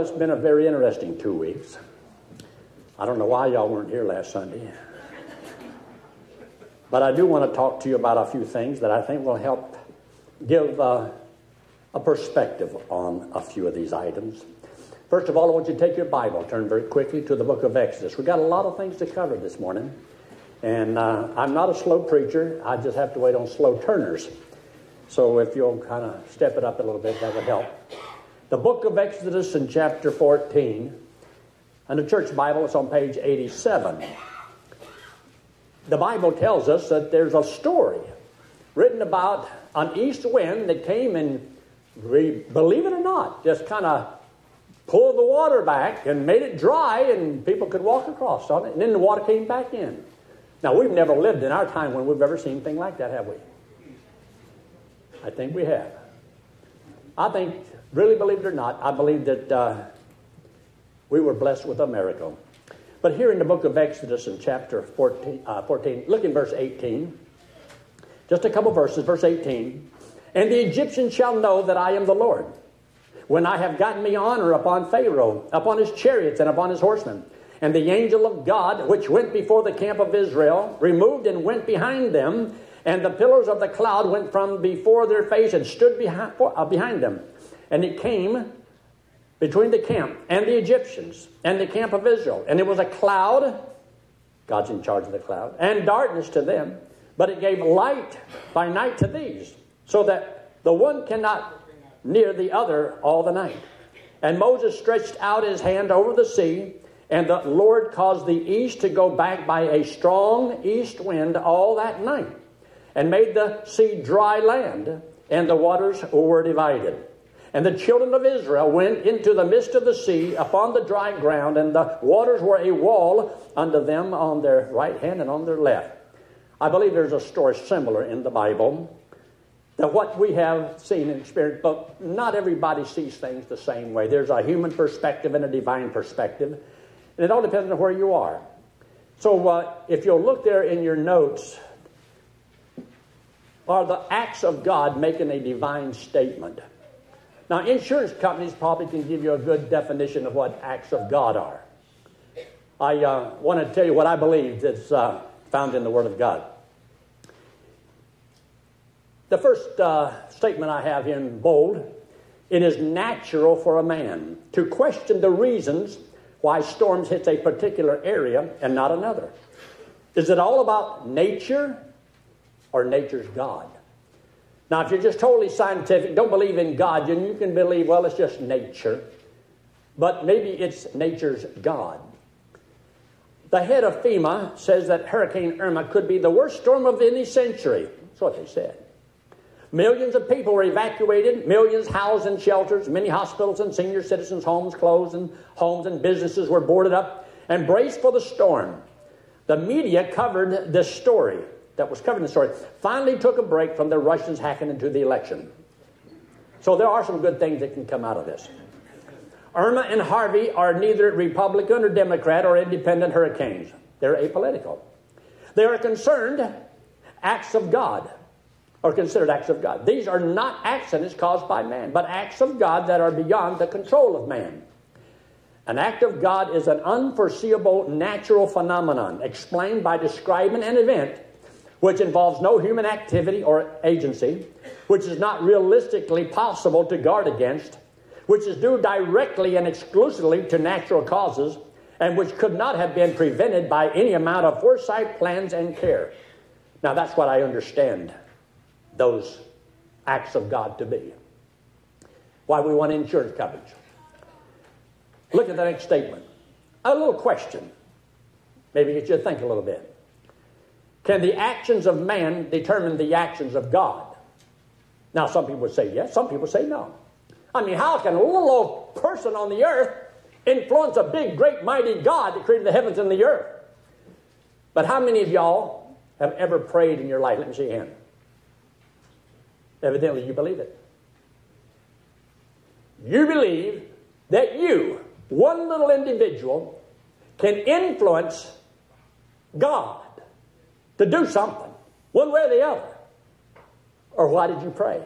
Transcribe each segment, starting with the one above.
It's been a very interesting two weeks. I don't know why y'all weren't here last Sunday. But I do want to talk to you about a few things that I think will help give uh, a perspective on a few of these items. First of all, I want you to take your Bible, turn very quickly to the book of Exodus. We've got a lot of things to cover this morning. And uh, I'm not a slow preacher, I just have to wait on slow turners. So if you'll kind of step it up a little bit, that would help. The book of Exodus in chapter 14, and the church Bible is on page 87. The Bible tells us that there's a story written about an east wind that came and, believe it or not, just kind of pulled the water back and made it dry, and people could walk across on it, and then the water came back in. Now, we've never lived in our time when we've ever seen anything like that, have we? I think we have. I think Really believe it or not, I believe that uh, we were blessed with a miracle. But here in the book of Exodus in chapter 14, uh, 14 look in verse 18. Just a couple verses, verse 18. And the Egyptians shall know that I am the Lord, when I have gotten me honor upon Pharaoh, upon his chariots, and upon his horsemen. And the angel of God, which went before the camp of Israel, removed and went behind them, and the pillars of the cloud went from before their face and stood behind, uh, behind them. And it came between the camp and the Egyptians and the camp of Israel. And it was a cloud, God's in charge of the cloud, and darkness to them, but it gave light by night to these, so that the one cannot near the other all the night. And Moses stretched out his hand over the sea, and the Lord caused the east to go back by a strong east wind all that night, and made the sea dry land, and the waters were divided. And the children of Israel went into the midst of the sea upon the dry ground, and the waters were a wall unto them on their right hand and on their left. I believe there's a story similar in the Bible that what we have seen and experienced, but not everybody sees things the same way. There's a human perspective and a divine perspective, and it all depends on where you are. So uh, if you'll look there in your notes, are the acts of God making a divine statement? Now, insurance companies probably can give you a good definition of what acts of God are. I uh, want to tell you what I believe that's uh, found in the Word of God. The first uh, statement I have in bold it is natural for a man to question the reasons why storms hits a particular area and not another. Is it all about nature or nature's God? Now, if you're just totally scientific, don't believe in God, then you can believe, well, it's just nature. But maybe it's nature's God. The head of FEMA says that Hurricane Irma could be the worst storm of any century. That's what they said. Millions of people were evacuated, millions housed in shelters, many hospitals and senior citizens' homes closed, and homes and businesses were boarded up and braced for the storm. The media covered this story that was covered in the story finally took a break from the Russians hacking into the election. So there are some good things that can come out of this. Irma and Harvey are neither Republican or Democrat or independent hurricanes. They're apolitical. They are concerned acts of God, or considered acts of God. These are not accidents caused by man, but acts of God that are beyond the control of man. An act of God is an unforeseeable natural phenomenon explained by describing an event which involves no human activity or agency, which is not realistically possible to guard against, which is due directly and exclusively to natural causes, and which could not have been prevented by any amount of foresight, plans, and care. Now, that's what I understand those acts of God to be. Why we want insurance coverage. Look at the next statement. A little question. Maybe get you to think a little bit. Can the actions of man determine the actions of God? Now, some people say yes, some people say no. I mean, how can a little old person on the earth influence a big, great, mighty God that created the heavens and the earth? But how many of y'all have ever prayed in your life? Let me see your hand. Evidently, you believe it. You believe that you, one little individual, can influence God to do something, one way or the other. Or why did you pray?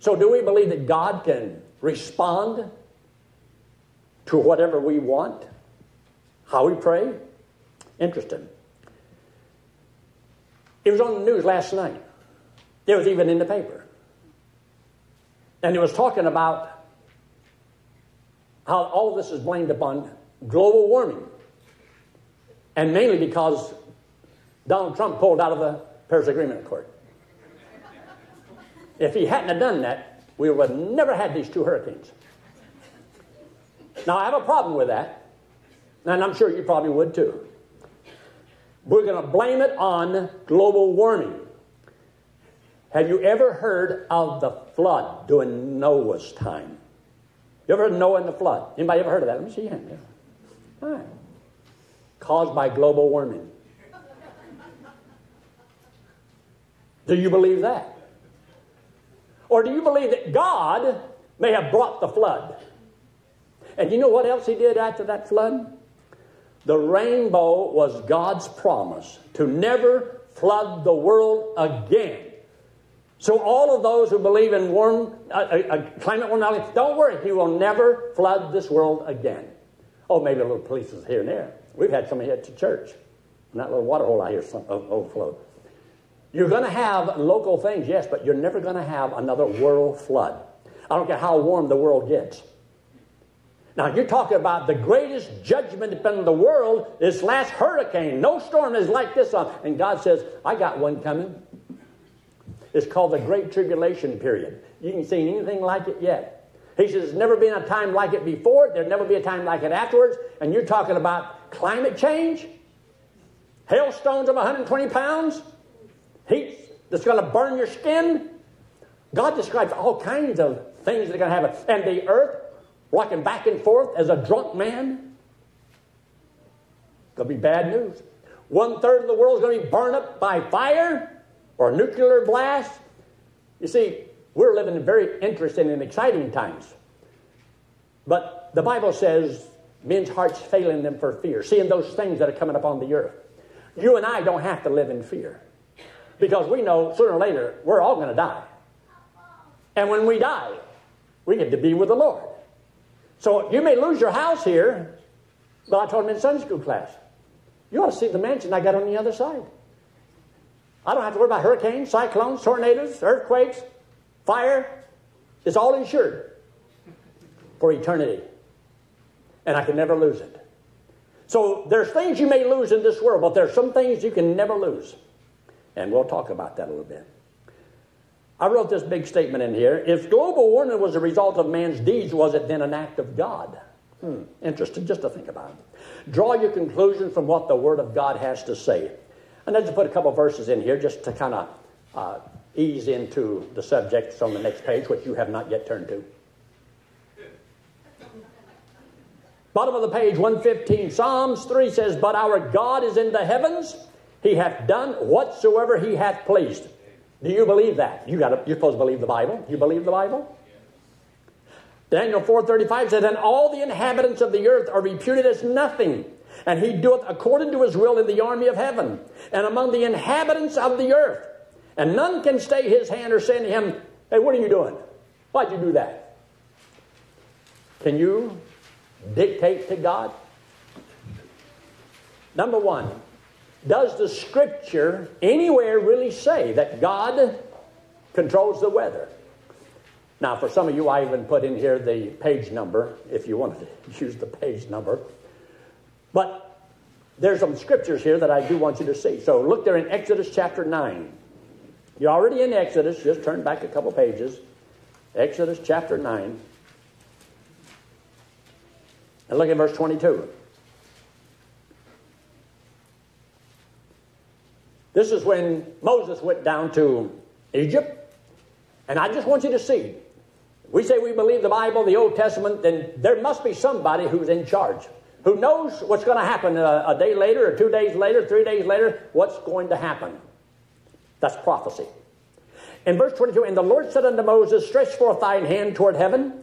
So, do we believe that God can respond to whatever we want? How we pray? Interesting. It was on the news last night. It was even in the paper. And it was talking about how all this is blamed upon global warming. And mainly because Donald Trump pulled out of the Paris Agreement Accord. If he hadn't have done that, we would have never had these two hurricanes. Now, I have a problem with that, and I'm sure you probably would too. We're going to blame it on global warming. Have you ever heard of the flood during Noah's time? You ever heard Noah and the flood? Anybody ever heard of that? Let me see your hand. Yeah. All right. Caused by global warming. Do you believe that? Or do you believe that God may have brought the flood? And you know what else he did after that flood? The rainbow was God's promise to never flood the world again. So, all of those who believe in warm, uh, uh, uh climate warming, don't worry, He will never flood this world again. Oh, maybe a little places here and there. We've had some here at church. And that little water hole out here some, overflowed. You're going to have local things, yes, but you're never going to have another world flood. I don't care how warm the world gets. Now, you're talking about the greatest judgment in the world, this last hurricane. No storm is like this one. And God says, I got one coming. It's called the Great Tribulation Period. You can see anything like it yet. He says, There's never been a time like it before, there'll never be a time like it afterwards. And you're talking about climate change, hailstones of 120 pounds, heat that's going to burn your skin. God describes all kinds of things that are going to happen. And the earth rocking back and forth as a drunk man. Going to be bad news. One third of the world is going to be burned up by fire or nuclear blast. You see, we're living in very interesting and exciting times. But the Bible says men's hearts failing them for fear, seeing those things that are coming upon the earth. You and I don't have to live in fear because we know sooner or later we're all going to die. And when we die, we get to be with the Lord. So you may lose your house here, but I told him in Sunday school class, you ought to see the mansion I got on the other side. I don't have to worry about hurricanes, cyclones, tornadoes, earthquakes, fire. It's all insured for eternity. And I can never lose it. So there's things you may lose in this world, but there's some things you can never lose. And we'll talk about that a little bit. I wrote this big statement in here. If global warming was a result of man's deeds, was it then an act of God? Hmm, interesting, just to think about it. Draw your conclusion from what the Word of God has to say. And I just put a couple verses in here just to kind of uh, ease into the subjects on the next page, which you have not yet turned to. Bottom of the page, 115. Psalms 3 says, But our God is in the heavens, he hath done whatsoever he hath pleased. Do you believe that? You got you're supposed to believe the Bible. You believe the Bible? Daniel 4.35 says, And all the inhabitants of the earth are reputed as nothing, and he doeth according to his will in the army of heaven, and among the inhabitants of the earth. And none can stay his hand or say to him, Hey, what are you doing? Why'd you do that? Can you dictate to God? Number one, does the scripture anywhere really say that God controls the weather? Now, for some of you, I even put in here the page number if you wanted to use the page number. But there's some scriptures here that I do want you to see. So look there in Exodus chapter 9. You're already in Exodus, just turn back a couple pages. Exodus chapter 9. And look at verse 22. This is when Moses went down to Egypt. And I just want you to see we say we believe the Bible, the Old Testament, then there must be somebody who's in charge, who knows what's going to happen a, a, day later, or two days later, three days later, what's going to happen. That's prophecy. In verse 22, and the Lord said unto Moses, Stretch forth thine hand toward heaven,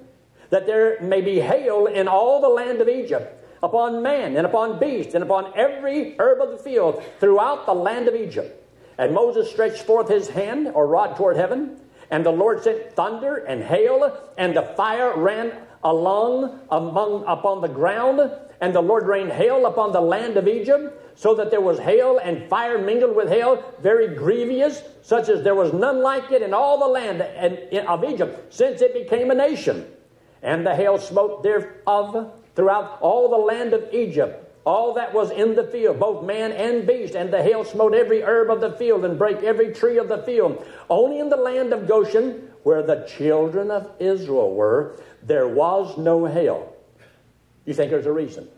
that there may be hail in all the land of Egypt upon man and upon beast and upon every herb of the field throughout the land of Egypt. And Moses stretched forth his hand or rod toward heaven, And the Lord sent thunder and hail, and the fire ran along among, upon the ground, and the Lord rained hail upon the land of Egypt, so that there was hail and fire mingled with hail, very grievous, such as there was none like it in all the land of Egypt, since it became a nation. And the hail smote thereof throughout all the land of Egypt, all that was in the field, both man and beast, and the hail smote every herb of the field and brake every tree of the field. Only in the land of Goshen, where the children of Israel were, there was no hail. You think there's a reason?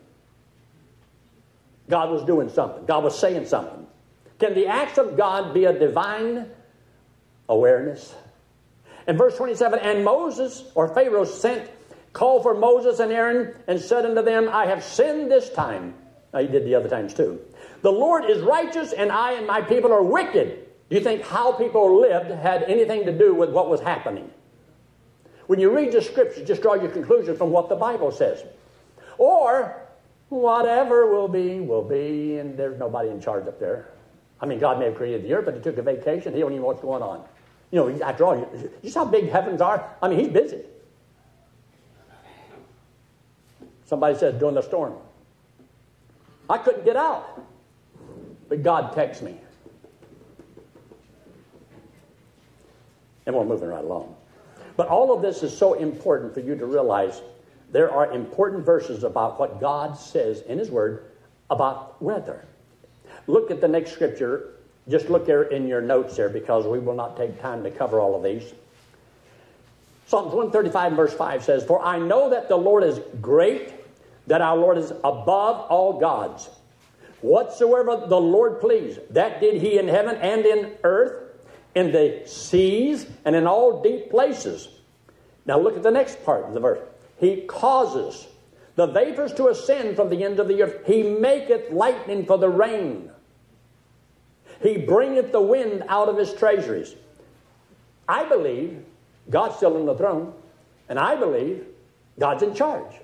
God was doing something. God was saying something. Can the acts of God be a divine awareness? In verse 27, and Moses or Pharaoh sent, called for Moses and Aaron and said unto them, I have sinned this time. Now, he did the other times too. The Lord is righteous, and I and my people are wicked. Do you think how people lived had anything to do with what was happening? When you read the scriptures, just draw your conclusion from what the Bible says. Or, whatever will be, will be, and there's nobody in charge up there. I mean, God may have created the earth, but he took a vacation. He don't even know what's going on. You know, after all, you, you see how big heavens are? I mean, he's busy. Somebody says during the storm, I couldn't get out. But God texts me. And we're moving right along. But all of this is so important for you to realize there are important verses about what God says in His Word about weather. Look at the next scripture. Just look there in your notes there because we will not take time to cover all of these. Psalms 135 verse 5 says, For I know that the Lord is great, that our Lord is above all gods. Whatsoever the Lord pleased, that did he in heaven and in earth, in the seas, and in all deep places. Now look at the next part of the verse. He causes the vapors to ascend from the end of the earth. He maketh lightning for the rain. He bringeth the wind out of his treasuries. I believe God's still on the throne, and I believe God's in charge.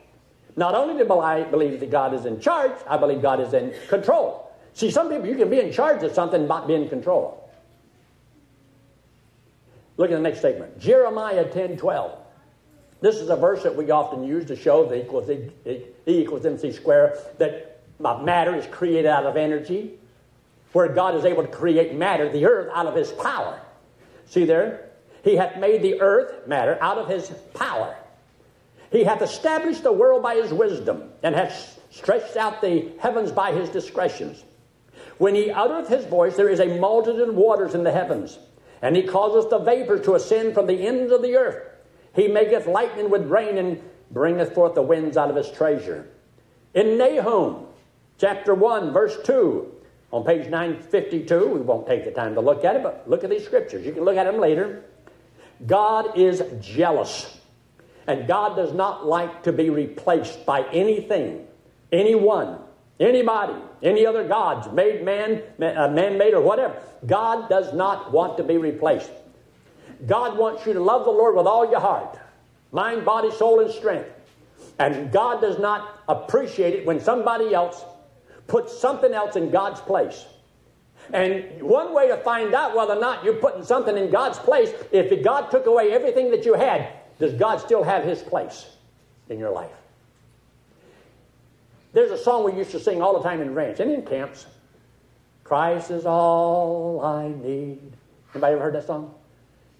Not only do I believe that God is in charge, I believe God is in control. See, some people, you can be in charge of something and not be in control. Look at the next statement Jeremiah 10 12. This is a verse that we often use to show the equals E, e equals MC square, that matter is created out of energy, where God is able to create matter, the earth, out of his power. See there? He hath made the earth, matter, out of his power. He hath established the world by his wisdom, and hath stretched out the heavens by his discretions. When he uttereth his voice, there is a multitude of waters in the heavens, and he causeth the vapors to ascend from the ends of the earth. He maketh lightning with rain, and bringeth forth the winds out of his treasure. In Nahum, chapter 1, verse 2, on page 952, we won't take the time to look at it, but look at these scriptures. You can look at them later. God is jealous. And God does not like to be replaced by anything, anyone, anybody, any other gods, made man, uh, man made, or whatever. God does not want to be replaced. God wants you to love the Lord with all your heart, mind, body, soul, and strength. And God does not appreciate it when somebody else puts something else in God's place. And one way to find out whether or not you're putting something in God's place, if God took away everything that you had, does God still have His place in your life? There's a song we used to sing all the time in ranch and in camps. Christ is all I need. Anybody ever heard that song?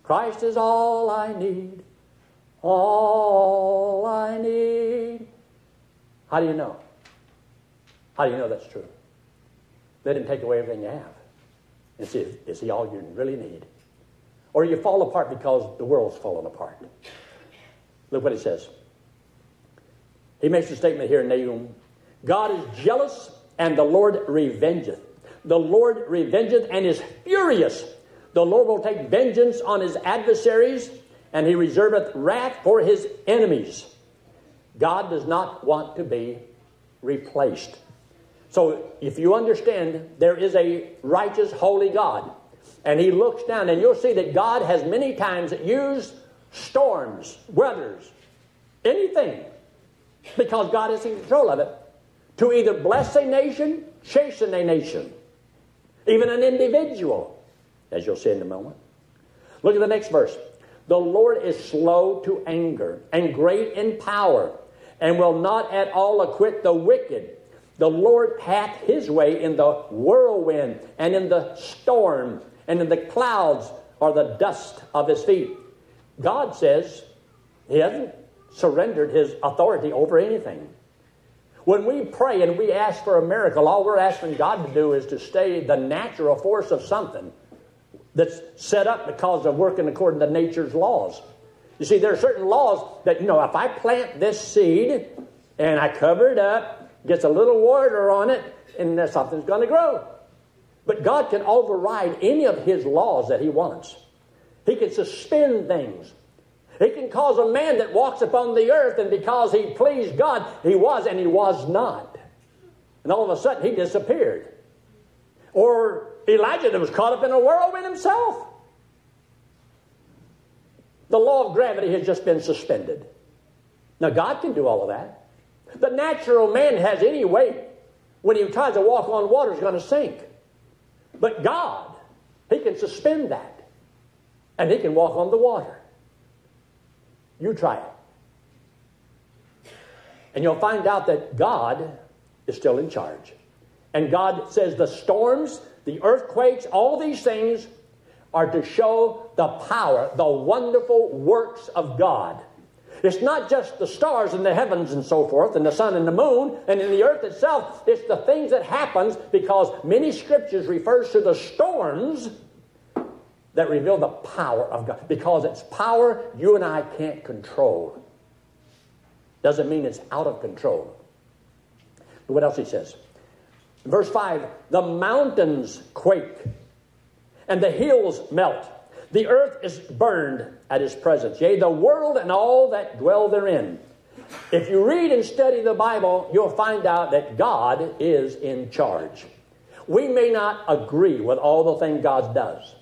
Christ is all I need. All I need. How do you know? How do you know that's true? Let Him take away everything you have. And see, is He all you really need? Or you fall apart because the world's fallen apart. Look what he says. He makes a statement here in Nahum God is jealous, and the Lord revengeth. The Lord revengeth and is furious. The Lord will take vengeance on his adversaries, and he reserveth wrath for his enemies. God does not want to be replaced. So, if you understand, there is a righteous, holy God, and He looks down, and you'll see that God has many times used storms, weathers, anything, because God is in control of it, to either bless a nation, chasten a nation, even an individual, as you'll see in a moment. Look at the next verse. The Lord is slow to anger and great in power, and will not at all acquit the wicked. The Lord hath his way in the whirlwind and in the storm, and in the clouds are the dust of his feet. God says he hasn't surrendered his authority over anything. When we pray and we ask for a miracle, all we're asking God to do is to stay the natural force of something that's set up because of working according to nature's laws. You see, there are certain laws that, you know, if I plant this seed and I cover it up, gets a little water on it, and something's going to grow. But God can override any of His laws that He wants. He can suspend things. He can cause a man that walks upon the earth, and because he pleased God, he was and he was not. And all of a sudden, he disappeared. Or Elijah that was caught up in a whirlwind himself. The law of gravity has just been suspended. Now, God can do all of that. The natural man has any weight. When he tries to walk on water, he's going to sink. But God, he can suspend that. And he can walk on the water. You try it. And you'll find out that God is still in charge. And God says the storms, the earthquakes, all these things are to show the power, the wonderful works of God. It's not just the stars in the heavens and so forth, and the sun and the moon, and in the earth itself. It's the things that happens because many scriptures refers to the storms that reveal the power of God. Because it's power you and I can't control. Doesn't mean it's out of control. But what else he says? Verse 5 The mountains quake, and the hills melt. The earth is burned at his presence, yea, the world and all that dwell therein. If you read and study the Bible, you'll find out that God is in charge. We may not agree with all the things God does.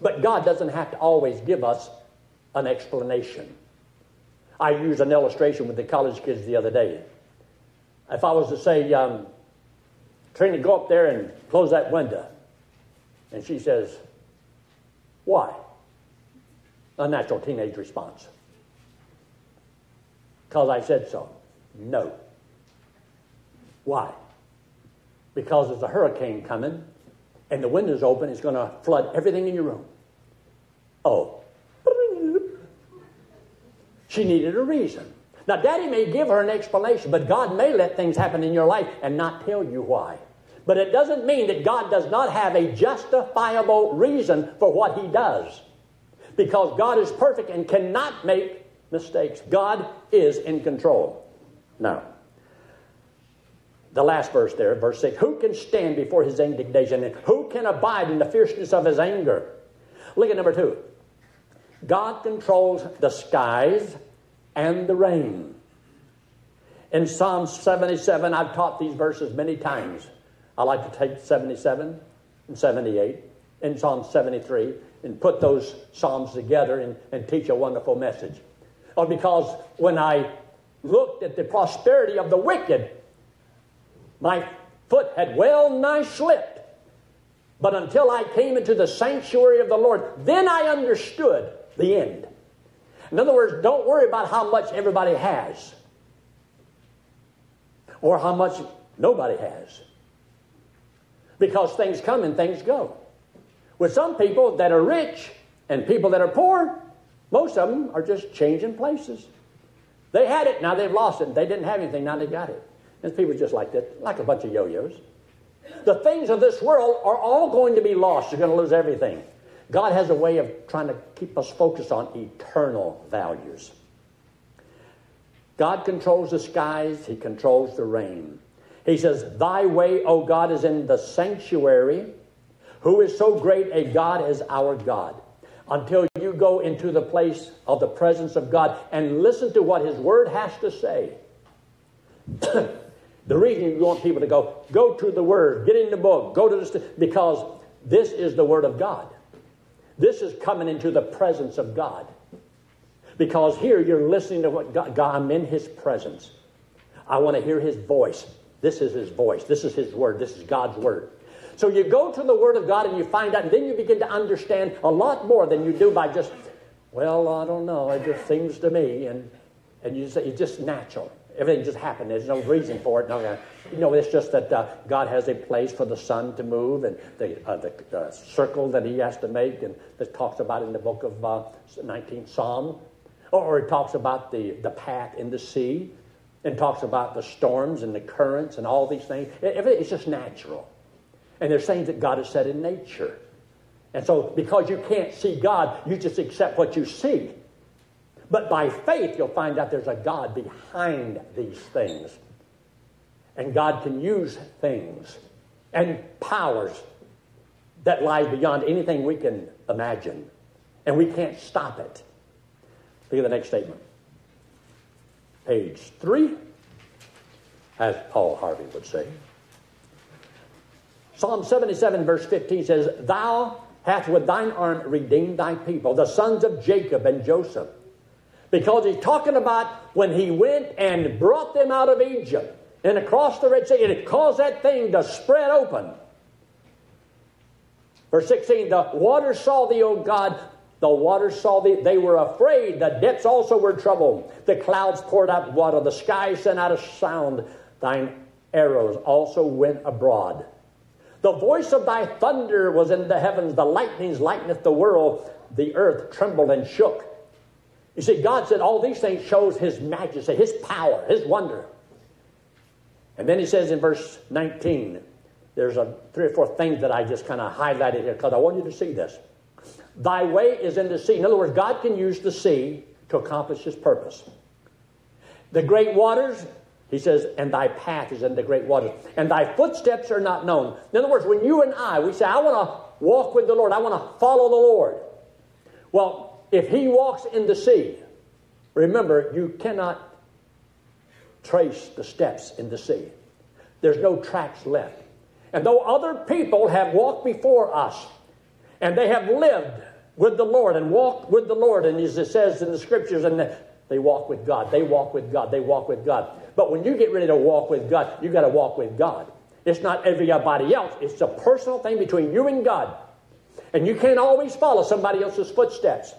But God doesn't have to always give us an explanation. I used an illustration with the college kids the other day. If I was to say, um, Trina, go up there and close that window. And she says, Why? A natural teenage response. Because I said so. No. Why? Because there's a hurricane coming and the window's open, it's going to flood everything in your room. Oh. She needed a reason. Now, Daddy may give her an explanation, but God may let things happen in your life and not tell you why. But it doesn't mean that God does not have a justifiable reason for what He does. Because God is perfect and cannot make mistakes. God is in control. Now, the last verse there, verse 6 Who can stand before his indignation? And who can abide in the fierceness of his anger? Look at number two. God controls the skies and the rain. In Psalm 77, I've taught these verses many times. I like to take 77 and 78 in Psalm 73 and put those Psalms together and, and teach a wonderful message. Or because when I looked at the prosperity of the wicked, my foot had well nigh slipped. But until I came into the sanctuary of the Lord, then I understood the end. In other words, don't worry about how much everybody has or how much nobody has. Because things come and things go. With some people that are rich and people that are poor, most of them are just changing places. They had it, now they've lost it. They didn't have anything, now they got it. And people just like that, like a bunch of yo-yos. The things of this world are all going to be lost. You're going to lose everything. God has a way of trying to keep us focused on eternal values. God controls the skies, He controls the rain. He says, Thy way, O God, is in the sanctuary. Who is so great a God as our God? Until you go into the place of the presence of God and listen to what His Word has to say. The reason you want people to go, go to the Word, get in the book, go to this, because this is the Word of God. This is coming into the presence of God. Because here you're listening to what God, God I'm in His presence. I want to hear His voice. This is His voice. This is His Word. This is God's Word. So you go to the Word of God and you find out, and then you begin to understand a lot more than you do by just Well, I don't know. It just seems to me, and and you say it's just natural. Everything just happened. There's no reason for it. No, you know, it's just that uh, God has a place for the sun to move and the, uh, the, the, circle that He has to make, and that talks about in the book of uh, 19th Psalm, or, or it talks about the, the path in the sea, and talks about the storms and the currents and all these things. Everything is just natural, and there's things that God has said in nature. And so, because you can't see God, you just accept what you see. But by faith, you'll find out there's a God behind these things. And God can use things and powers that lie beyond anything we can imagine. And we can't stop it. Look at the next statement. Page three, as Paul Harvey would say. Psalm 77, verse 15 says, Thou hast with thine arm redeemed thy people, the sons of Jacob and Joseph. Because he's talking about when he went and brought them out of Egypt and across the Red Sea, and it caused that thing to spread open. Verse 16, the waters saw thee, O God. The waters saw thee. They were afraid. The depths also were troubled. The clouds poured out water. The sky sent out a sound. Thine arrows also went abroad. The voice of thy thunder was in the heavens. The lightnings lighteneth the world. The earth trembled and shook. You see, God said all these things shows His majesty, His power, His wonder. And then He says in verse 19, there's a three or four things that I just kind of highlighted here because I want you to see this. Thy way is in the sea. In other words, God can use the sea to accomplish His purpose. The great waters, He says, and thy path is in the great waters, and thy footsteps are not known. In other words, when you and I, we say, I want to walk with the Lord, I want to follow the Lord. Well, if he walks in the sea, remember, you cannot trace the steps in the sea. There's no tracks left. And though other people have walked before us, and they have lived with the Lord and walked with the Lord, and as it says in the scriptures, and they walk with God, they walk with God, they walk with God. But when you get ready to walk with God, you got to walk with God. It's not everybody else, it's a personal thing between you and God. And you can't always follow somebody else's footsteps.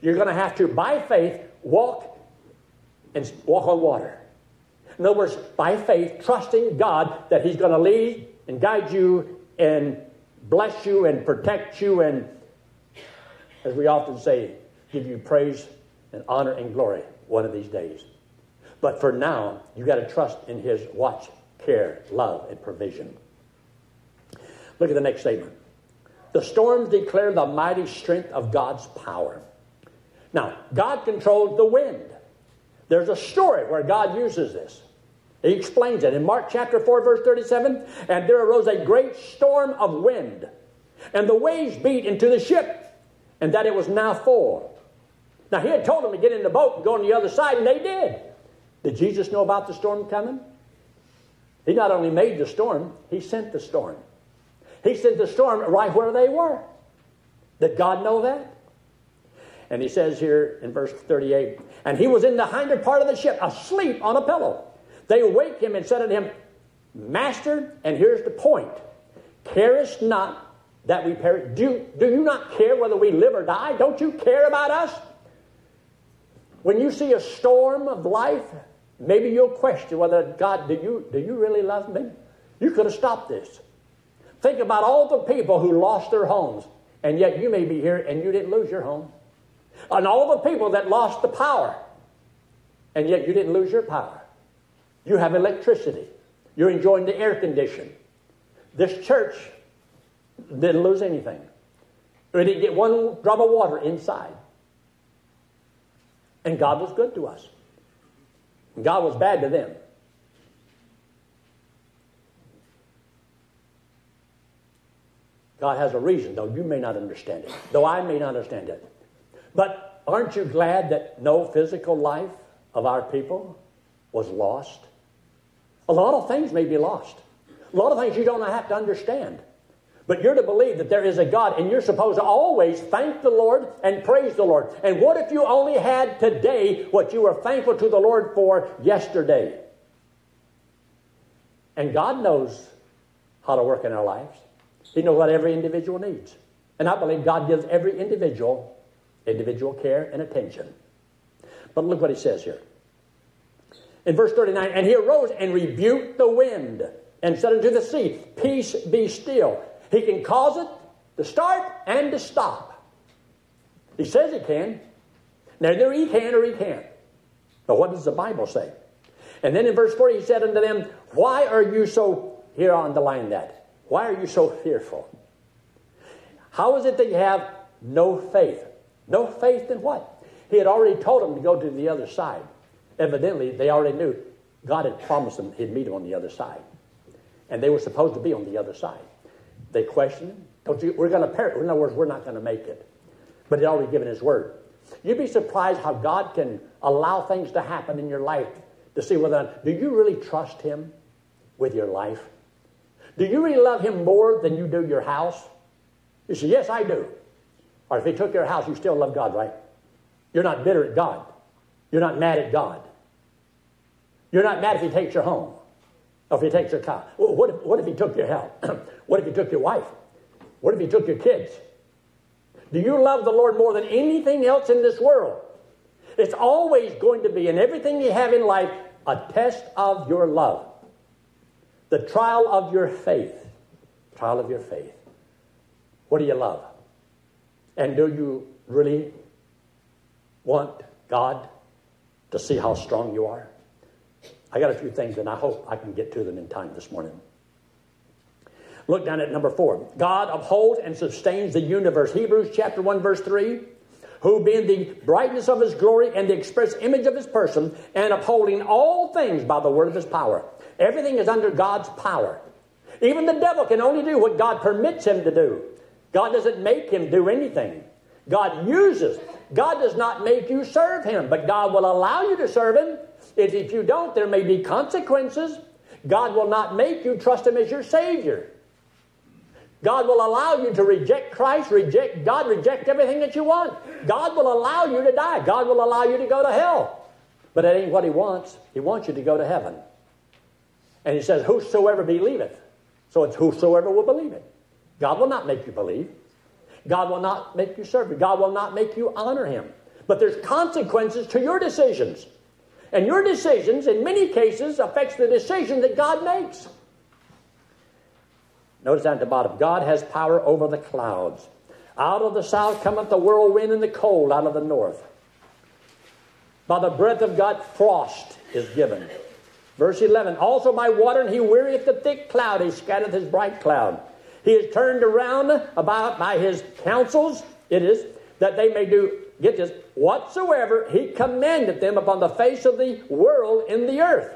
You're going to have to, by faith, walk and walk on water. In other words, by faith, trusting God that He's going to lead and guide you and bless you and protect you and, as we often say, give you praise and honor and glory one of these days. But for now, you got to trust in His watch, care, love, and provision. Look at the next statement. The storms declare the mighty strength of God's power. Now, God controls the wind. There's a story where God uses this. He explains it in Mark chapter 4, verse 37. And there arose a great storm of wind, and the waves beat into the ship, and that it was now full. Now, he had told them to get in the boat and go on the other side, and they did. Did Jesus know about the storm coming? He not only made the storm, he sent the storm. He sent the storm right where they were. Did God know that? And he says here in verse 38 And he was in the hinder part of the ship, asleep on a pillow. They wake him and said unto him, Master, and here's the point carest not that we perish? Do, do you not care whether we live or die? Don't you care about us? When you see a storm of life, maybe you'll question whether God, do you, do you really love me? You could have stopped this. Think about all the people who lost their homes, and yet you may be here and you didn't lose your home and all the people that lost the power. And yet you didn't lose your power. You have electricity. You're enjoying the air condition. This church didn't lose anything. We didn't get one drop of water inside. And God was good to us. God was bad to them. God has a reason, though you may not understand it, though I may not understand it. But aren't you glad that no physical life of our people was lost? A lot of things may be lost. A lot of things you don't have to understand. But you're to believe that there is a God, and you're supposed to always thank the Lord and praise the Lord. And what if you only had today what you were thankful to the Lord for yesterday? And God knows how to work in our lives, He knows what every individual needs. And I believe God gives every individual individual care and attention. But look what he says here. In verse 39, and he arose and rebuked the wind and said unto the sea, Peace be still. He can cause it to start and to stop. He says he can. Now, either he can or he can't. But what does the Bible say? And then in verse 40, he said unto them, Why are you so, here on the line that, why are you so fearful? How is it that you have no faith? No faith in what? He had already told them to go to the other side. Evidently, they already knew God had promised them he'd meet them on the other side. And they were supposed to be on the other side. They questioned him. Don't you, we're going to perish. In other words, we're not going to make it. But he'd already given his word. You'd be surprised how God can allow things to happen in your life to see whether do you really trust him with your life? Do you really love him more than you do your house? You say, Yes, I do. Or if he took your house, you still love God, right? You're not bitter at God. You're not mad at God. You're not mad if he takes your home or if he takes your car. What if, what if he took your health? what if he took your wife? What if he took your kids? Do you love the Lord more than anything else in this world? It's always going to be, in everything you have in life, a test of your love. The trial of your faith. Trial of your faith. What do you love? And do you really want God to see how strong you are? I got a few things, and I hope I can get to them in time this morning. Look down at number four. God upholds and sustains the universe. Hebrews chapter 1, verse 3. Who being the brightness of his glory and the express image of his person, and upholding all things by the word of his power. Everything is under God's power. Even the devil can only do what God permits him to do. God doesn't make him do anything. God uses. God does not make you serve him, but God will allow you to serve him. If, if you don't, there may be consequences. God will not make you trust him as your Savior. God will allow you to reject Christ, reject God, reject everything that you want. God will allow you to die. God will allow you to go to hell. But that ain't what He wants. He wants you to go to heaven. And He says, Whosoever believeth. So it's whosoever will believe it. God will not make you believe. God will not make you serve. God will not make you honor Him. But there's consequences to your decisions. And your decisions, in many cases, affects the decision that God makes. Notice down at the bottom God has power over the clouds. Out of the south cometh the whirlwind and the cold out of the north. By the breath of God, frost is given. Verse 11 Also by water, and he wearieth the thick cloud, he scattereth his bright cloud. He is turned around about by his counsels, it is, that they may do, get this, whatsoever he commanded them upon the face of the world in the earth.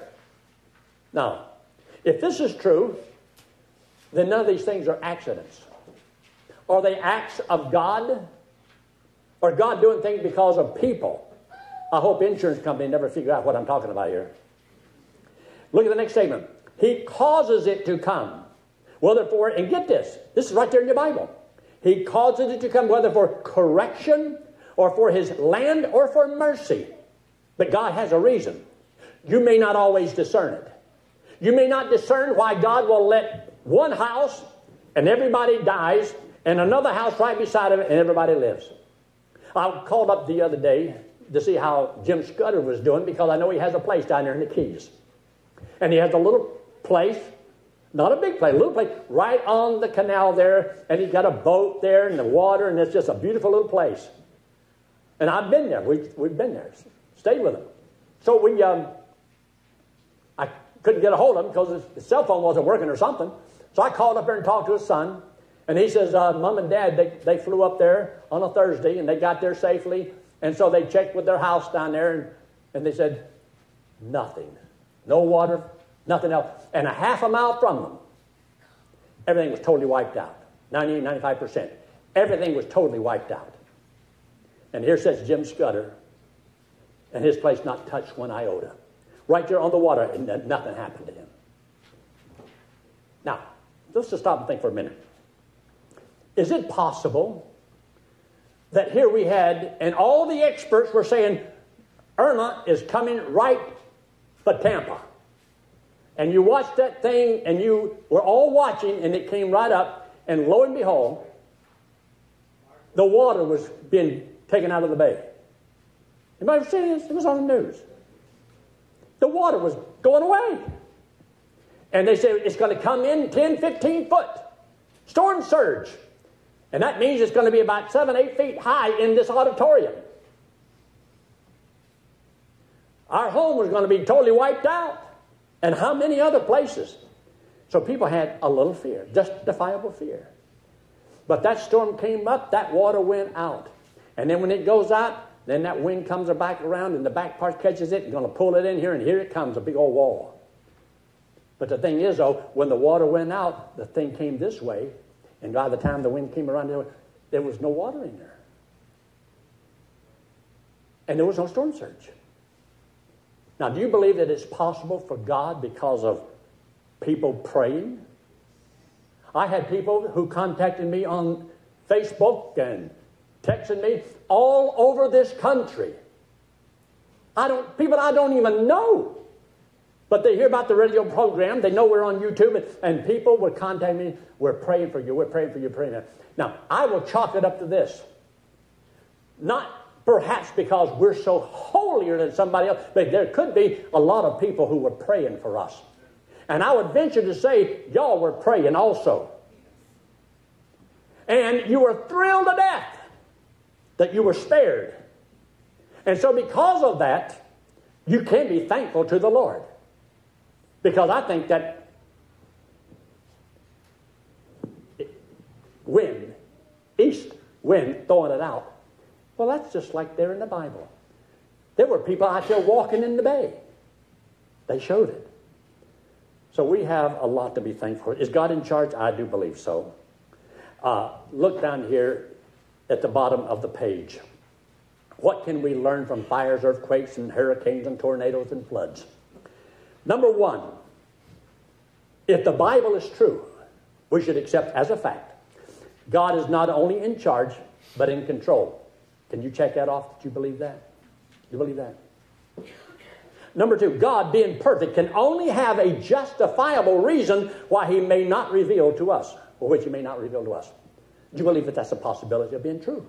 Now, if this is true, then none of these things are accidents. Are they acts of God? Or God doing things because of people? I hope insurance company never figure out what I'm talking about here. Look at the next statement. He causes it to come. Whether for, and get this, this is right there in your Bible. He causes it to come whether for correction or for his land or for mercy. But God has a reason. You may not always discern it. You may not discern why God will let one house and everybody dies, and another house right beside of it and everybody lives. I called up the other day to see how Jim Scudder was doing because I know he has a place down there in the Keys. And he has a little place, not a big place, a little place right on the canal there, and he's got a boat there and the water, and it's just a beautiful little place. And I've been there. We've, we've been there, stayed with him. So we, um, I couldn't get a hold of him because his cell phone wasn't working or something. So I called up there and talked to his son. And he says, uh, Mom and Dad, they, they flew up there on a Thursday and they got there safely. And so they checked with their house down there and, and they said, nothing. No water, nothing else. And a half a mile from them, everything was totally wiped out 90, 95%. Everything was totally wiped out. And here says Jim Scudder, and his place not touched one iota. Right there on the water, and nothing happened to him. Now, let's just stop and think for a minute. Is it possible that here we had, and all the experts were saying, Irma is coming right for Tampa. And you watched that thing, and you were all watching, and it came right up, and lo and behold, the water was being taken out of the bay. Anybody ever seen this? It was on the news. The water was going away. And they said it's going to come in 10, 15 foot. Storm surge. And that means it's going to be about seven, eight feet high in this auditorium. Our home was going to be totally wiped out. And how many other places? So people had a little fear, justifiable fear. But that storm came up, that water went out. And then when it goes out, then that wind comes back around and the back part catches it and going to pull it in here, and here it comes, a big old wall. But the thing is, though, when the water went out, the thing came this way, and by the time the wind came around, there was no water in there. And there was no storm surge. Now, do you believe that it's possible for God because of people praying? I had people who contacted me on Facebook and texting me all over this country. I don't people I don't even know. But they hear about the radio program, they know we're on YouTube, and, and people would contact me, we're praying for you, we're praying for you, praying for you. Now, I will chalk it up to this. Not perhaps because we're so holier than somebody else, but there could be a lot of people who were praying for us. And I would venture to say, y'all were praying also. And you were thrilled to death that you were spared. And so, because of that, you can be thankful to the Lord. Because I think that wind, east wind, throwing it out, well, that's just like there in the Bible. There were people out there walking in the bay. They showed it. So we have a lot to be thankful for. Is God in charge? I do believe so. Uh, look down here at the bottom of the page. What can we learn from fires, earthquakes, and hurricanes, and tornadoes and floods? Number one, if the Bible is true, we should accept as a fact God is not only in charge, but in control. Can you check that off that you believe that? You believe that? Number two, God, being perfect, can only have a justifiable reason why he may not reveal to us, or which he may not reveal to us. Do you believe that that's a possibility of being true?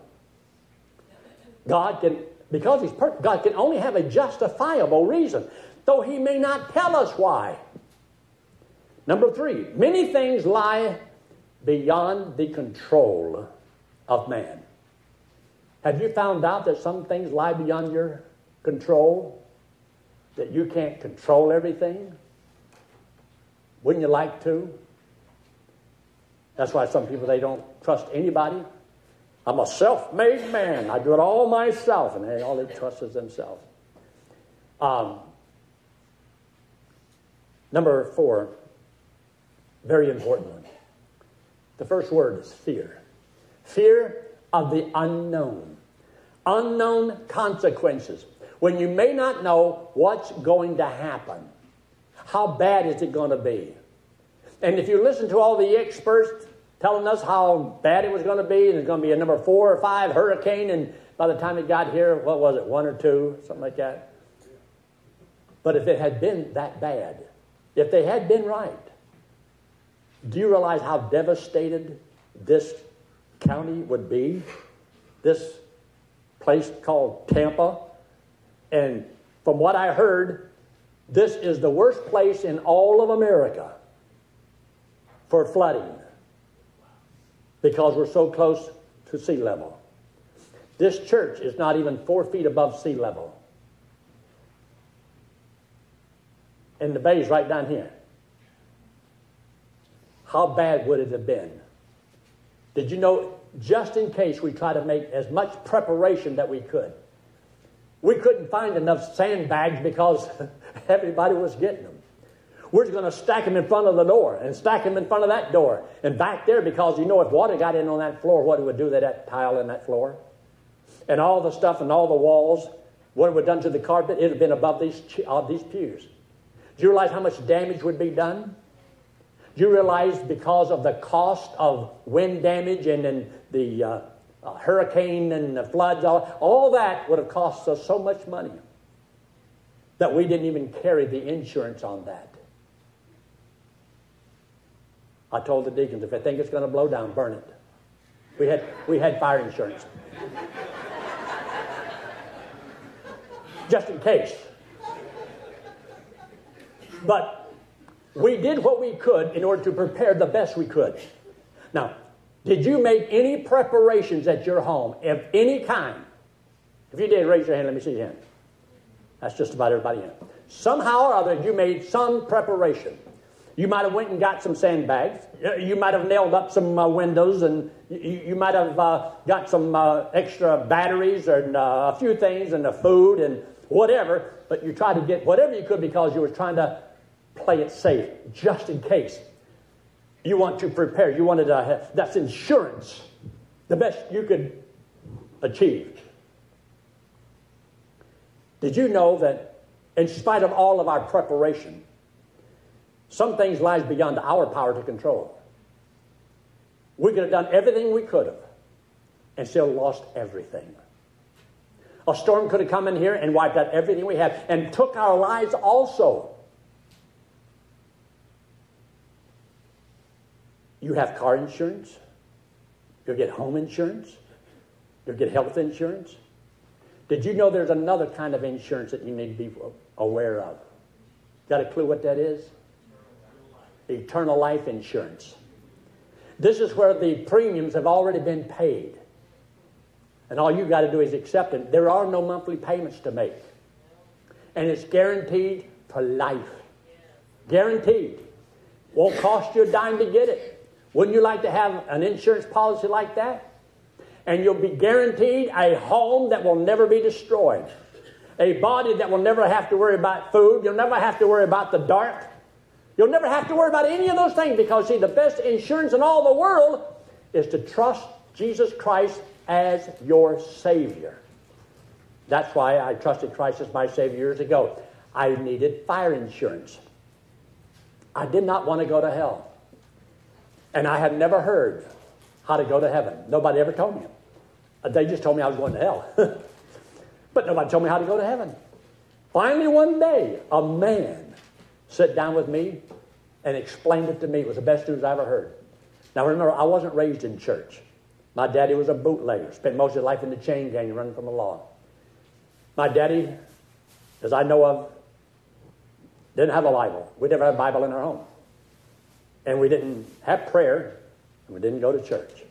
God can, because he's perfect, God can only have a justifiable reason, though he may not tell us why. Number three, many things lie beyond the control of man. Have you found out that some things lie beyond your control? that you can't control everything? Wouldn't you like to? That's why some people they don't trust anybody. I'm a self-made man. I do it all myself, and they all they trust is themselves. Um, number four, very important one. The first word is fear. Fear of the unknown. Unknown consequences when you may not know what's going to happen. How bad is it going to be? And if you listen to all the experts telling us how bad it was going to be, it's going to be a number four or five hurricane, and by the time it got here, what was it, one or two, something like that? But if it had been that bad, if they had been right, do you realize how devastated this county would be? This place called Tampa? And from what I heard, this is the worst place in all of America for flooding because we're so close to sea level. This church is not even four feet above sea level. And the bay is right down here. How bad would it have been? Did you know, just in case we try to make as much preparation that we could, we couldn't find enough sandbags because everybody was getting them. We're going to stack them in front of the door and stack them in front of that door and back there because you know if water got in on that floor, what it would do to that tile in that floor? And all the stuff and all the walls, what it would have done to the carpet, it would have been above these, uh, these pews. Do you realize how much damage would be done? You realize because of the cost of wind damage and then the uh, a hurricane and the floods, all, all that would have cost us so much money that we didn't even carry the insurance on that. I told the deacons, if I think it's going to blow down, burn it. We had, we had fire insurance. just in case. But we did what we could in order to prepare the best we could. Now, did you make any preparations at your home of any kind? If you did, raise your hand. Let me see your hand. That's just about everybody in. Somehow or other, you made some preparation. You might have went and got some sandbags. You might have nailed up some uh, windows, and you, you, might have uh, got some uh, extra batteries and uh, a few things, and the food and whatever. But you tried to get whatever you could because you were trying to play it safe, just in case. You want to prepare. You wanted to have, that's insurance, the best you could achieve. Did you know that in spite of all of our preparation, some things lies beyond our power to control. We could have done everything we could have and still lost everything. A storm could have come in here and wiped out everything we had and took our lives also. You have car insurance. You'll get home insurance. You'll get health insurance. Did you know there's another kind of insurance that you need to be aware of? Got a clue what that is? eternal life insurance. This is where the premiums have already been paid. And all you got to do is accept it. There are no monthly payments to make. And it's guaranteed for life. Guaranteed. Won't cost you a dime to get it. Wouldn't you like to have an insurance policy like that? And you'll be guaranteed a home that will never be destroyed, a body that will never have to worry about food. You'll never have to worry about the dark. You'll never have to worry about any of those things because, see, the best insurance in all the world is to trust Jesus Christ as your Savior. That's why I trusted Christ as my Savior years ago. I needed fire insurance. I did not want to go to hell. And I had never heard how to go to heaven. Nobody ever told me. They just told me I was going to hell. but nobody told me how to go to heaven. Finally, one day, a man sat down with me and explained it to me. It was the best news I ever heard. Now remember, I wasn't raised in church. My daddy was a bootlegger, spent most of his life in the chain gang running from the law. My daddy, as I know of, didn't have a Bible. We never had a Bible in our home. And we didn't have prayer, and we didn't go to church.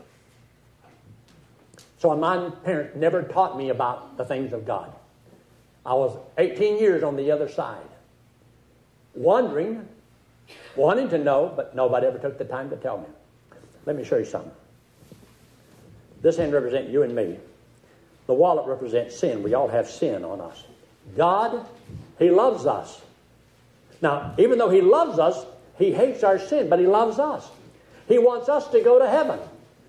So my parents never taught me about the things of God. I was 18 years on the other side wondering, wanting to know, but nobody ever took the time to tell me. Let me show you something. This hand represents you and me. The wallet represents sin. We all have sin on us. God, He loves us. Now, even though He loves us, He hates our sin, but He loves us. He wants us to go to heaven.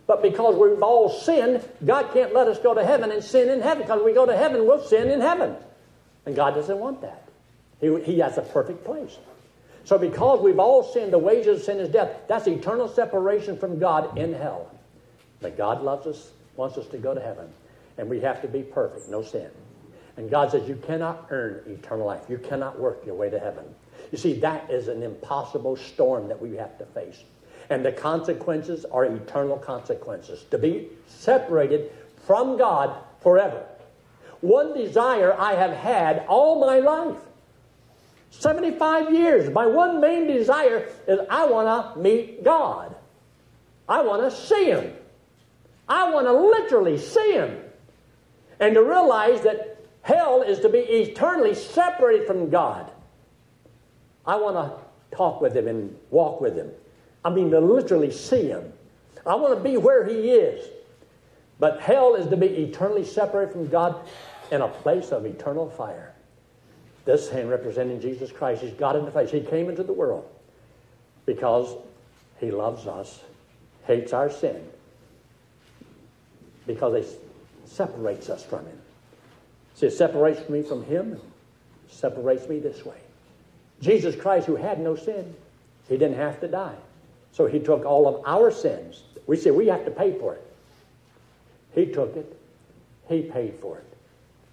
But because we've all sinned, God can't let us go to heaven and sin in heaven. Because we go to heaven, we'll sin in heaven. And God doesn't want that. He, he has a perfect place. So, because we've all sinned, the wages of sin is death. That's eternal separation from God in hell. But God loves us, wants us to go to heaven. And we have to be perfect, no sin. And God says, You cannot earn eternal life. You cannot work your way to heaven. You see, that is an impossible storm that we have to face. And the consequences are eternal consequences to be separated from God forever. One desire I have had all my life 75 years. My one main desire is I want to meet God. I want to see Him. I want to literally see Him. And to realize that hell is to be eternally separated from God. I want to talk with Him and walk with Him. I mean, to literally see Him. I want to be where He is. But hell is to be eternally separated from God in a place of eternal fire. This hand representing Jesus Christ. He's God in the face. He came into the world because he loves us, hates our sin, because it separates us from him. See, it separates me from him, separates me this way. Jesus Christ, who had no sin, he didn't have to die. So he took all of our sins. We say we have to pay for it. He took it, he paid for it.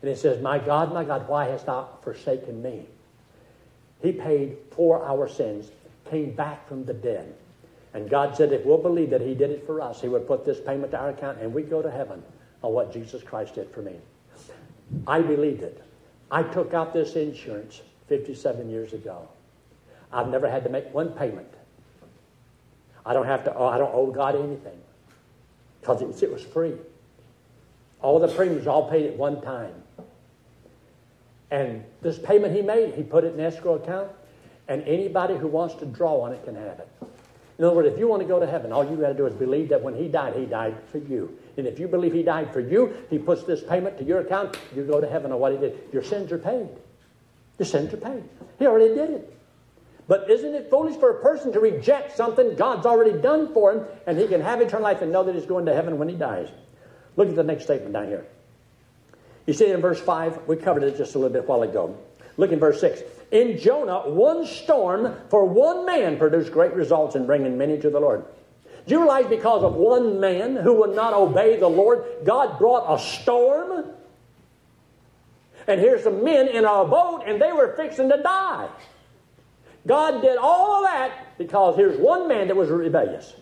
And it says, My God, my God, why hast thou forsaken me? He paid for our sins, came back from the dead. And God said, if we'll believe that He did it for us, He would put this payment to our account and we go to heaven on what Jesus Christ did for me. I believed it. I took out this insurance 57 years ago. I've never had to make one payment. I don't have to, oh, I don't owe God anything because it, it was free. All the premiums all paid at one time. And this payment he made, he put it in escrow account, and anybody who wants to draw on it can have it. In other words, if you want to go to heaven, all you got to do is believe that when he died, he died for you. And if you believe he died for you, he puts this payment to your account, you go to heaven on what he did. Your sins are paid. Are paid. He already did it. But isn't it foolish for a person to reject something God's already done for him and he can have eternal life and know that he's going to heaven when he dies? Look at the next statement down here. You see in verse 5, we covered it just a little bit while ago. Look in verse 6. In Jonah, one storm for one man produced great results in bringing many to the Lord. Do you realize because of one man who would not obey the Lord, God brought a storm? And here's some men in a boat and they were fixing to die. God did all of that because here's one man that was rebellious.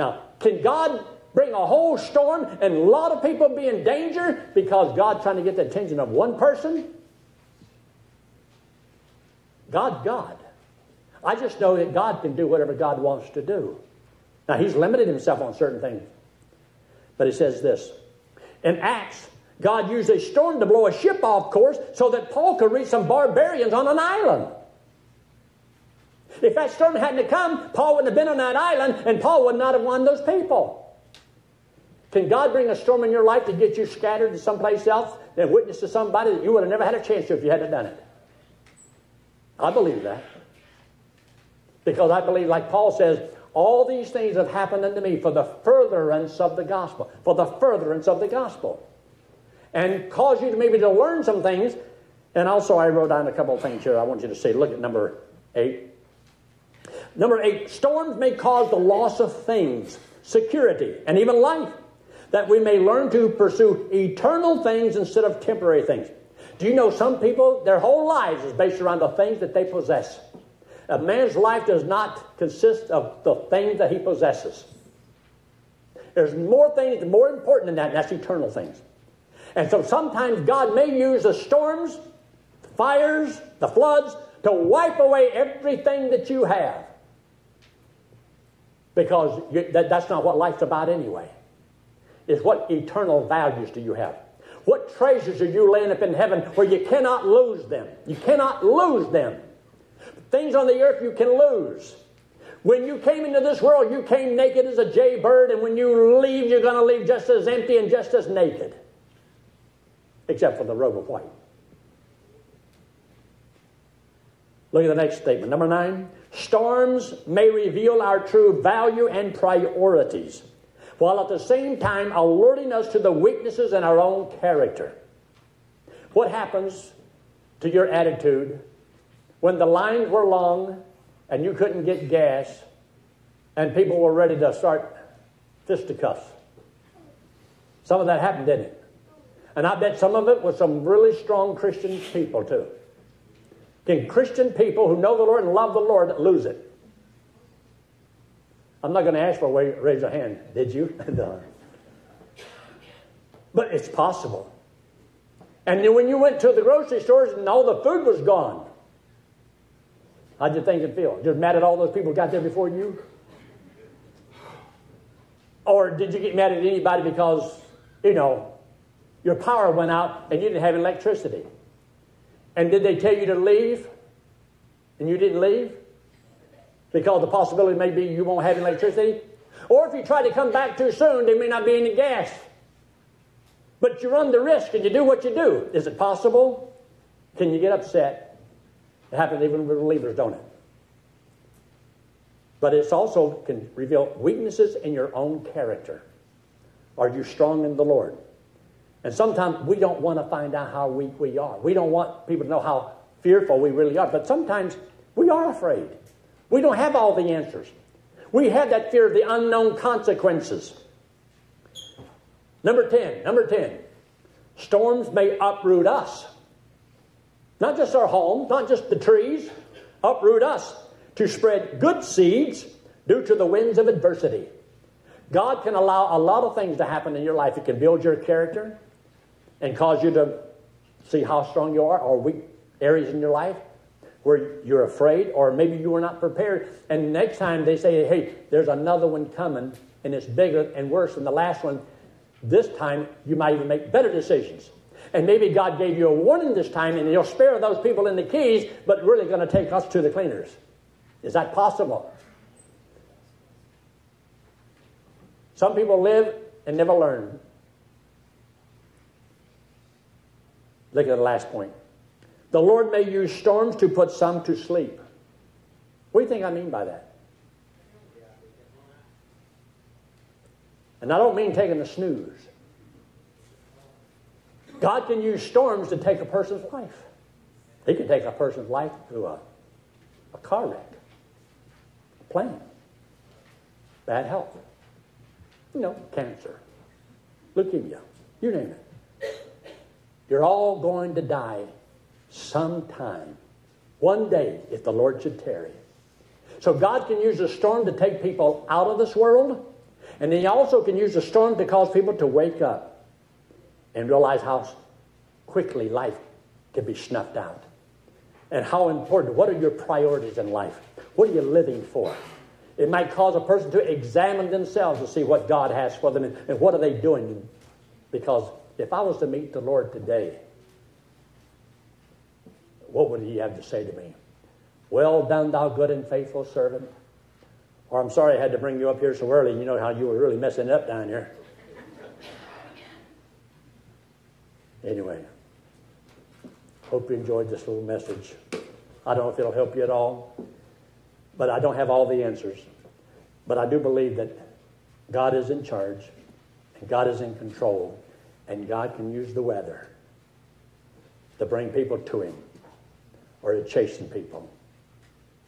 Now, can God bring a whole storm and a lot of people be in danger because God's trying to get the attention of one person? God, God. I just know that God can do whatever God wants to do. Now, He's limited Himself on certain things. But He says this In Acts, God used a storm to blow a ship off course so that Paul could reach some barbarians on an island. If that storm hadn't come, Paul wouldn't have been on that island and Paul would not have won those people. Can God bring a storm in your life to get you scattered to someplace else and witness to somebody that you would have never had a chance to if you hadn't done it? I believe that. Because I believe, like Paul says, all these things have happened unto me for the furtherance of the gospel. For the furtherance of the gospel. And cause you to maybe to learn some things. And also I wrote down a couple of things here I want you to see. Look at number eight. Number eight, storms may cause the loss of things, security, and even life, that we may learn to pursue eternal things instead of temporary things. Do you know some people, their whole lives is based around the things that they possess? A man's life does not consist of the things that he possesses. There's more things, more important than that, and that's eternal things. And so sometimes God may use the storms, the fires, the floods to wipe away everything that you have. Because you, that, that's not what life's about anyway. It's what eternal values do you have? What treasures are you laying up in heaven where you cannot lose them? You cannot lose them. Things on the earth you can lose. When you came into this world, you came naked as a jaybird, and when you leave, you're going to leave just as empty and just as naked, except for the robe of white. Look at the next statement. Number nine storms may reveal our true value and priorities while at the same time alerting us to the weaknesses in our own character. What happens to your attitude when the lines were long and you couldn't get gas and people were ready to start fisticuffs? Some of that happened, didn't it? And I bet some of it was some really strong Christian people, too. Can Christian people who know the Lord and love the Lord lose it? I'm not going to ask for a raise a hand. Did you? no. But it's possible. And then when you went to the grocery stores and all the food was gone, how'd you think it feel? Just mad at all those people who got there before you? Or did you get mad at anybody because, you know, your power went out and you didn't have electricity? And did they tell you to leave and you didn't leave? because the possibility may be you won't have electricity. Or if you try to come back too soon, there may not be any gas. But you run the risk and you do what you do. Is it possible? Can you get upset? It happens even with believers, don't it? But it also can reveal weaknesses in your own character. Are you strong in the Lord? And sometimes we don't want to find out how weak we are. We don't want people to know how fearful we really are. But sometimes we are afraid. We don't have all the answers. We have that fear of the unknown consequences. Number 10, number 10. Storms may uproot us. Not just our homes, not just the trees, uproot us to spread good seeds due to the winds of adversity. God can allow a lot of things to happen in your life. It can build your character and cause you to See how strong you are, or weak areas in your life where you're afraid, or maybe you were not prepared. And next time they say, hey, there's another one coming, and it's bigger and worse than the last one, this time you might even make better decisions. And maybe God gave you a warning this time, and He'll spare those people in the keys, but really going to take us to the cleaners. Is that possible? Some people live and never learn. Look at the last point. The Lord may use storms to put some to sleep. What do you think I mean by that? And I don't mean taking a snooze. God can use storms to take a person's life. He can take a person's life through a, a car wreck, a plane, bad health, you know, cancer, leukemia, you name it. You're all going to die sometime, one day, if the Lord should tarry. So God can use a storm to take people out of this world, and He also can use a storm to cause people to wake up and realize how quickly life can be snuffed out. And how important, what are your priorities in life? What are you living for? It might cause a person to examine themselves to see what God has for them and, and what are they doing. Because if I was to meet the Lord today, what would he have to say to me? Well done, thou good and faithful servant. Or I'm sorry I had to bring you up here so early. You know how you were really messing up down here. Anyway, hope you enjoyed this little message. I don't know if it'll help you at all, but I don't have all the answers. But I do believe that God is in charge, and God is in control, and God can use the weather to bring people to Him or to chasten people,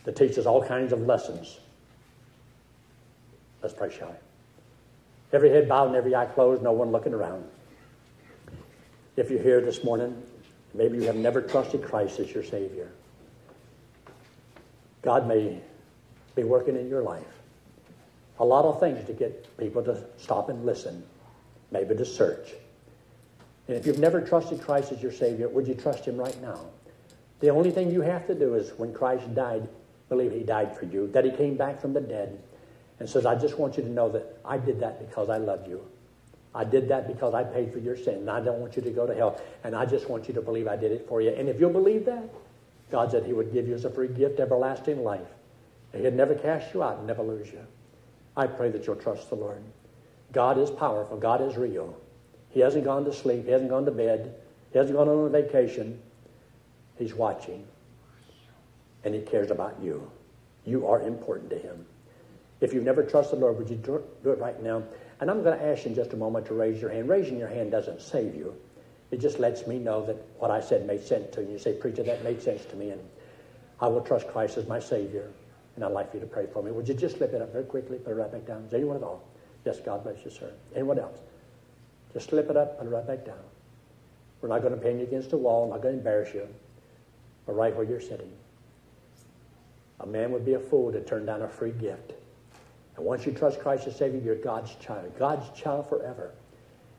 to teach us all kinds of lessons. Let's pray, shall we? Every head bowed and every eye closed, no one looking around. If you're here this morning, maybe you have never trusted Christ as your Savior. God may be working in your life. A lot of things to get people to stop and listen, maybe to search. And if you've never trusted Christ as your Savior, would you trust Him right now? The only thing you have to do is when Christ died, believe He died for you, that He came back from the dead, and says, I just want you to know that I did that because I love you. I did that because I paid for your sin, and I don't want you to go to hell. And I just want you to believe I did it for you. And if you'll believe that, God said He would give you as a free gift everlasting life. And He'd never cast you out and never lose you. I pray that you'll trust the Lord. God is powerful. God is real. He hasn't gone to sleep. He hasn't gone to bed. He hasn't gone on a vacation. He's watching. And He cares about you. You are important to Him. If you've never trusted the Lord, would you do it right now? And I'm going to ask you in just a moment to raise your hand. Raising your hand doesn't save you. It just lets me know that what I said made sense to you. You say, Preacher, that made sense to me, and I will trust Christ as my Savior, and I'd like for you to pray for me. Would you just slip it up very quickly, put it right back down? Is anyone at all? Yes, God bless you, sir. Anyone else? Just slip it up, put it right back down. We're not going to pin you against a wall, I'm not going to embarrass you, but right where you're sitting. A man would be a fool to turn down a free gift. And once you trust Christ as Savior, you're God's child, God's child forever.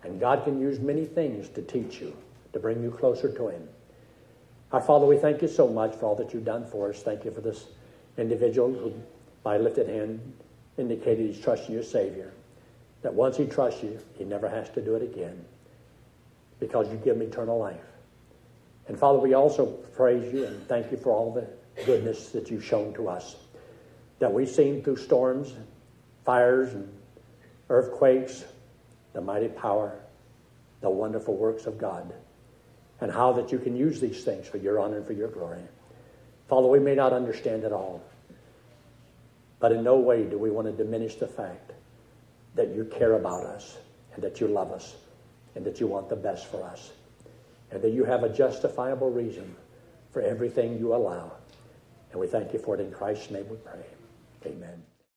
And God can use many things to teach you, to bring you closer to Him. Our Father, we thank you so much for all that you've done for us. Thank you for this individual who, by lifted hand, indicated he's trusting your Savior. That once he trusts you, he never has to do it again because you give him eternal life. And Father, we also praise you and thank you for all the goodness that you've shown to us. That we've seen through storms fires and earthquakes, the mighty power, the wonderful works of God, and how that you can use these things for your honor and for your glory. Father, we may not understand it all, but in no way do we want to diminish the fact that you care about us and that you love us and that you want the best for us and that you have a justifiable reason for everything you allow. And we thank you for it in Christ's name we pray. Amen.